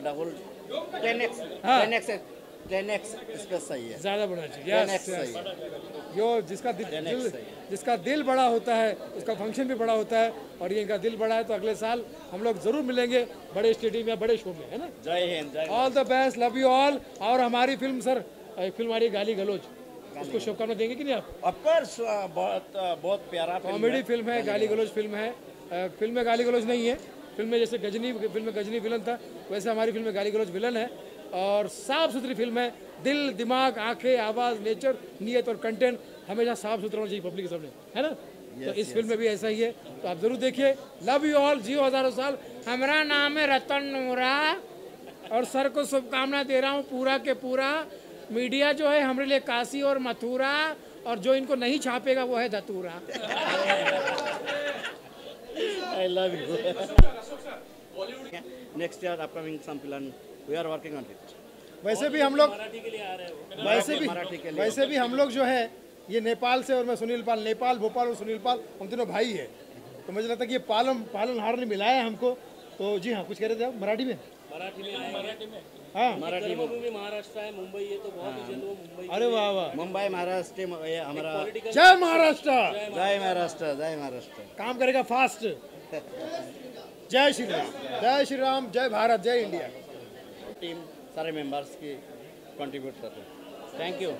Double हाँ। Ten x space ज़्यादा बढ़ना चाहिए। जो जिसका दिल, दिल जिसका दिल बड़ा होता है उसका फ़ंक्शन भी बड़ा होता है और ये इनका दिल बड़ा है तो अगले साल हम लोग ज़रूर मिलेंगे बड़े स्टेडियम या बड़े शो में है ना? जय Hind all the best love you all और हमारी फ़िल्म सर फ़िल्म आ रही गाली गलोच उसको शुभकामना देंगे कि नहीं आप? ऑफकोर्स बहुत बहुत प्यारा कॉमेडी फ़िल्म है। गाली गलोच फ़िल्म है। फ़िल्म में गाली गलोच नहीं है। फ़िल्म में जैसे गजनी फ़िल्म में गजनी विलन था वैसे हमारी फ़िल्म में गाली गलोच विलन है। और साफ़ सुथरी फ़िल्म है दिल दिमाग आँखें आवाज़ नेचर नीयत और कंटेंट हमेशा साफ़ सुथरा होना चाहिए पब्लिक के सामने है ना? Yes, तो इस yes. फ़िल्म में भी ऐसा ही है तो आप ज़रूर देखिए। लव यू ऑल जियो हज़ारों साल। हमारा नाम है रतन नोरा और सर को शुभकामना दे रहा हूँ पूरा के पूरा। मीडिया जो है हमारे लिए काशी और मथुरा और जो इनको नहीं छापेगा वो है धतूरा। I love you next year upcoming some plan we are working on it वैसे भी हम लोग वैसे भी मराठी के लिए वैसे भी हम लोग जो है ये नेपाल से और मैं सुनील पाल नेपाल भोपाल और सुनील पाल हम तीनों भाई है। तो मुझे लगता है कि ये पालन पालन हार ने मिलाया है हमको। तो जी हाँ कुछ कह रहे थे आप? मराठी में? मराठी में मराठी में। हाँ। मराठी में। महाराष्ट्र है मुंबई है तो बहुत ही मुंबई अरे वाह वाह। मुंबई महाराष्ट्र हमारा जय महाराष्ट्र! जय महाराष्ट्र जय महाराष्ट्र। काम करेगा फास्ट जय श्री राम। जय श्री राम जय भारत जय इंडिया। टीम सारे मेंबर्स की कंट्रीब्यूट करते हैं। Thank you